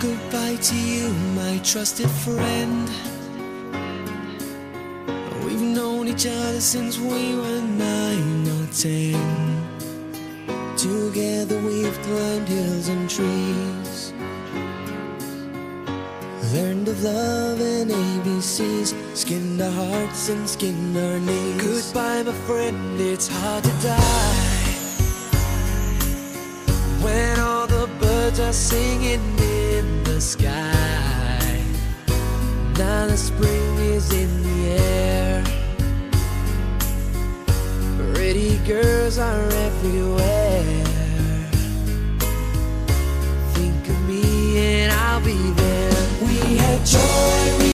to you, my trusted friend. We've known each other since we were nine or ten. Together we've climbed hills and trees. Learned of love and ABCs. Skinned our hearts and skinned our knees. Goodbye, my friend, it's hard to die. When all the birds are singing in the sky. Now the spring is in the air. Pretty girls are everywhere. Think of me and I'll be there. We had joy.